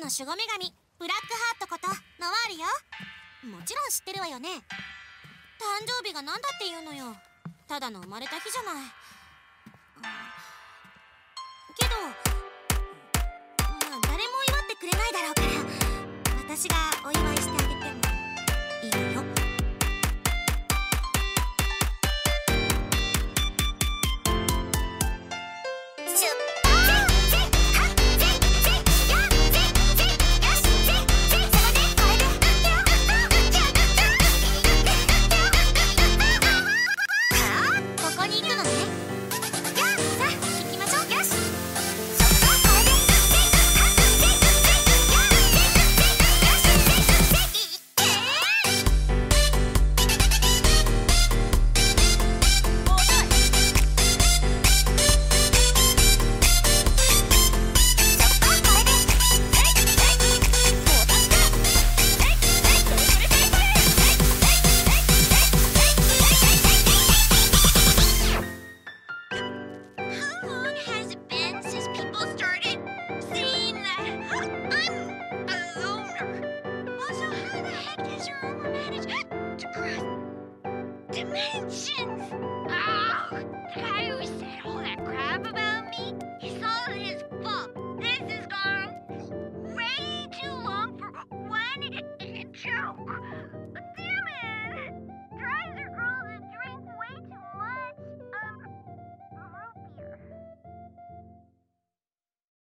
の守護女神ブラックハートことノワールよ。もちろん知ってるわよね。誕生日が何だって言うのよ。ただの生まれた日じゃない。けどまあ誰も祝ってくれないだろうから。dimensions! Ah, oh, the guy who said all that crap about me, it's all his fault. This has gone way too long for one joke.